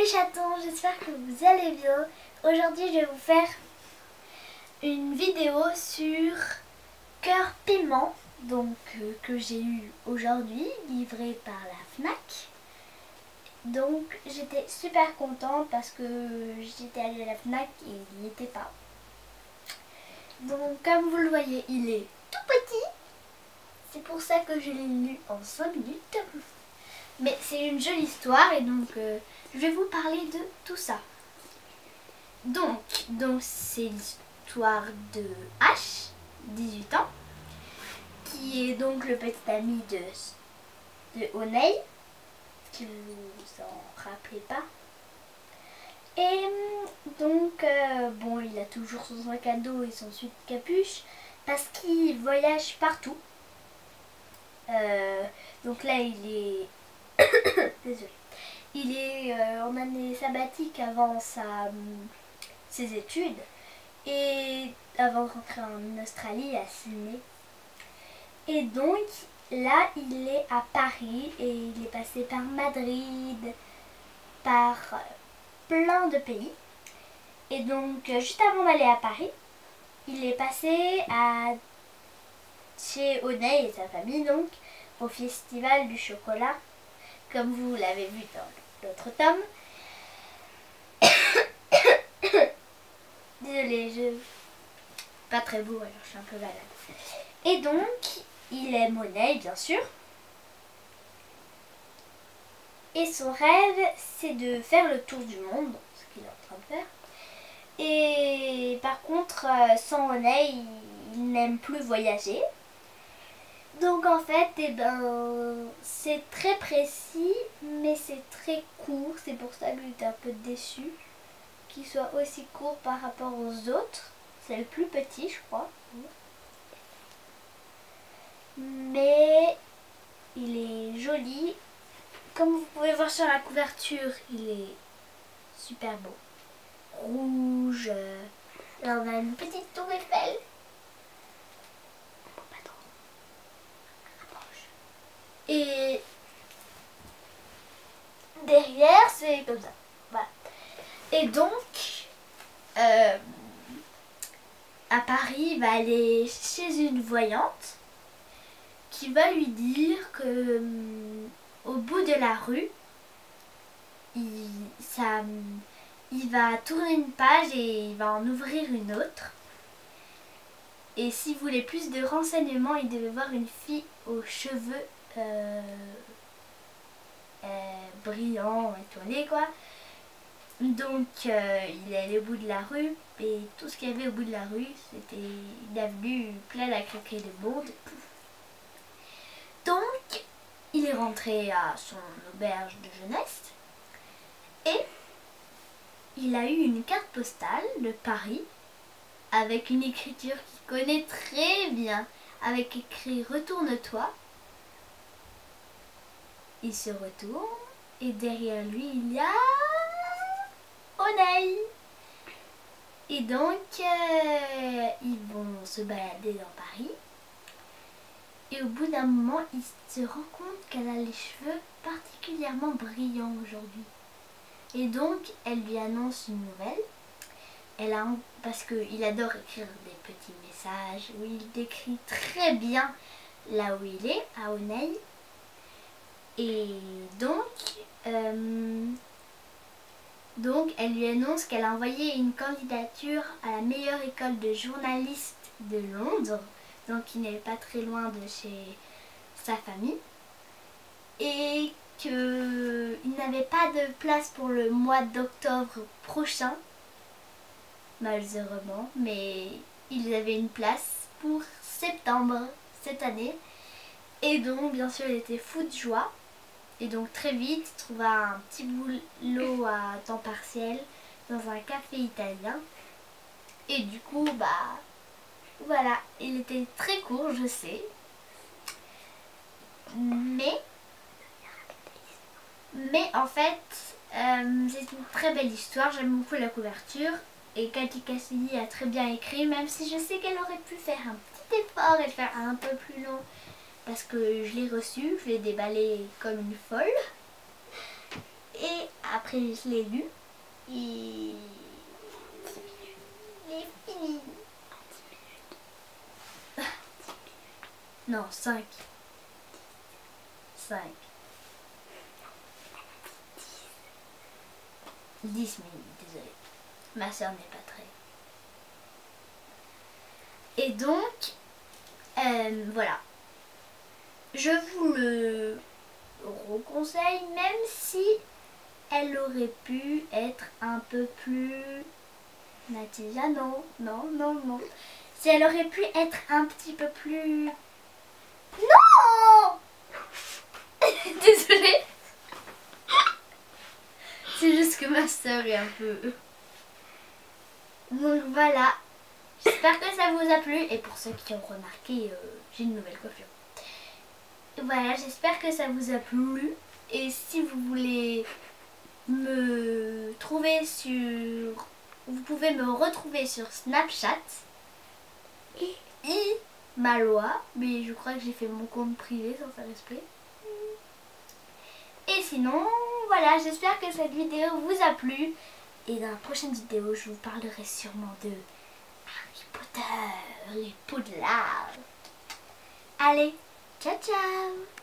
les chatons, j'espère que vous allez bien. Aujourd'hui je vais vous faire une vidéo sur Cœur Paiement donc, euh, que j'ai eu aujourd'hui, livré par la FNAC. Donc j'étais super contente parce que j'étais allée à la FNAC et il n'y était pas. Donc comme vous le voyez, il est tout petit. C'est pour ça que je l'ai lu en 5 minutes. Mais c'est une jolie histoire et donc euh, je vais vous parler de tout ça. Donc, c'est l'histoire de H, 18 ans, qui est donc le petit ami de, de Onei, qui vous en rappelez pas. Et donc, euh, bon, il a toujours son sac à dos et son suite capuche parce qu'il voyage partout. Euh, donc là, il est Désolée. Il est euh, en année sabbatique avant sa, ses études et avant de rentrer en Australie à Sydney. Et donc là, il est à Paris et il est passé par Madrid, par plein de pays. Et donc, euh, juste avant d'aller à Paris, il est passé chez Oney et sa famille, donc, au Festival du Chocolat comme vous l'avez vu dans l'autre tome. Désolée, je... Pas très beau, alors je suis un peu malade. Et donc, il est monnaie, bien sûr. Et son rêve, c'est de faire le tour du monde, ce qu'il est en train de faire. Et par contre, euh, sans monnaie, il n'aime plus voyager. Donc en fait, eh ben, c'est très précis, mais c'est très court. C'est pour ça que j'étais un peu déçue qu'il soit aussi court par rapport aux autres. C'est le plus petit, je crois. Mais il est joli. Comme vous pouvez voir sur la couverture, il est super beau. Rouge. Là, on a une petite tour Eiffel. Et derrière, c'est comme ça. Voilà. Et donc, euh, à Paris, il va aller chez une voyante qui va lui dire que euh, au bout de la rue, il, ça, il va tourner une page et il va en ouvrir une autre. Et si voulez plus de renseignements, il devait voir une fille aux cheveux euh, euh, brillant, étoilé quoi. Donc euh, il est allé au bout de la rue et tout ce qu'il y avait au bout de la rue, c'était une avenue pleine à craquer de monde. Donc il est rentré à son auberge de jeunesse et il a eu une carte postale de Paris avec une écriture qu'il connaît très bien, avec écrit Retourne-toi il se retourne et derrière lui il y a Oneil. Et donc euh, ils vont se balader dans Paris. Et au bout d'un moment, il se rend compte qu'elle a les cheveux particulièrement brillants aujourd'hui. Et donc, elle lui annonce une nouvelle. Parce qu'il adore écrire des petits messages où il décrit très bien là où il est, à Oneil. Et donc, euh, donc, elle lui annonce qu'elle a envoyé une candidature à la meilleure école de journalistes de Londres, donc qui n'est pas très loin de chez sa famille, et qu'il n'avait pas de place pour le mois d'octobre prochain, malheureusement, mais ils avaient une place pour septembre cette année. Et donc, bien sûr, il était fou de joie. Et donc très vite, trouva un petit boulot à temps partiel dans un café italien. Et du coup, bah voilà, il était très court, je sais. Mais, mais en fait, euh, c'est une très belle histoire. J'aime beaucoup la couverture. Et Cathy Cassidy a très bien écrit, même si je sais qu'elle aurait pu faire un petit effort et faire un peu plus long parce que je l'ai reçu, je l'ai déballé comme une folle. Et après je l'ai lu. Et... Il est fini. Non, 5. 5. 10 minutes, désolé. Ma soeur n'est pas très. Et donc, euh, voilà. Je vous le reconseille, même si elle aurait pu être un peu plus... Natia, non, non, non, non. Si elle aurait pu être un petit peu plus... Non Désolée. C'est juste que ma soeur est un peu... Donc voilà. J'espère que ça vous a plu. Et pour ceux qui ont remarqué, euh, j'ai une nouvelle coiffure. Voilà, j'espère que ça vous a plu. Et si vous voulez me trouver sur... Vous pouvez me retrouver sur Snapchat. Et, et Malois. Mais je crois que j'ai fait mon compte privé sans faire exprès. Et sinon, voilà, j'espère que cette vidéo vous a plu. Et dans la prochaine vidéo, je vous parlerai sûrement de Harry Potter, les Poudlard. Allez, ciao ciao